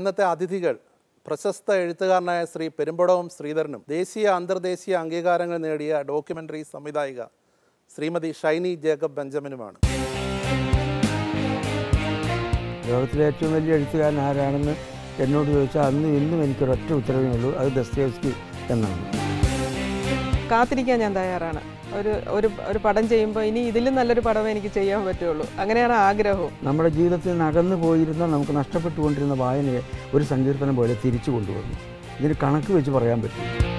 ഇന്നത്തെ അതിഥികൾ പ്രശസ്ത എഴുത്തുകാരനായ ശ്രീ പെരുമ്പടവും ശ്രീധരനും ദേശീയ അന്തർദേശീയ അംഗീകാരങ്ങൾ നേടിയ ഡോക്യുമെന്ററി സംവിധായിക ശ്രീമതി ഷൈനി ജേക്കബ് ബെഞ്ചമിനുമാണ്. ലോകത്തിലെ ഏറ്റവും വലിയ എഴുത്തുകാരൻ ആരാണെന്ന് എന്നോട് ചോദിച്ചാൽ അന്ന് ഇന്നും എനിക്കൊരൊറ്റ ഉത്തരവേ ഉള്ളൂ അത് ദസ്തേവ്സ്കി എന്നാണ്. കാത്തിരിക്കാൻ ഞാൻ തയ്യാറാണ്. ഒരു ഒരു ഒരു പടം ചെയ്യുമ്പോൾ ഇനി ഇതിലും നല്ലൊരു പടം എനിക്ക് ചെയ്യാൻ പറ്റുള്ളൂ. അങ്ങനെയാണ് ആഗ്രഹവും. നമ്മുടെ ജീവിതത്തിൽ നിന്ന് അകന്നു പോയിരുന്ന നമുക്ക് നഷ്ടപ്പെട്ടുകൊണ്ടിരുന്ന വായനയെ ഒരു സങ്കീർത്തനം പോലെ തിരിച്ചു കൊണ്ടുവന്നു. ഇതിന് കണക്ക് വെച്ച് പറയാൻ പറ്റും.